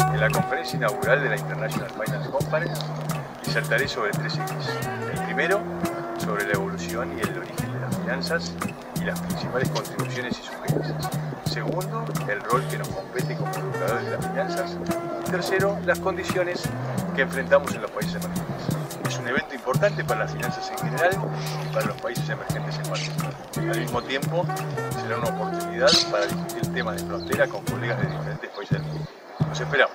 En la conferencia inaugural de la International Finance Conference disertaré sobre tres ejes. El primero, sobre la evolución y el origen de las finanzas y las principales contribuciones y sugerencias. Segundo, el rol que nos compete como educadores de las finanzas. Tercero, las condiciones que enfrentamos en los países emergentes. Es un evento importante para las finanzas en general y para los países emergentes en particular. Al mismo tiempo, será una oportunidad para discutir temas de frontera con colegas de diferentes países del 先飞两。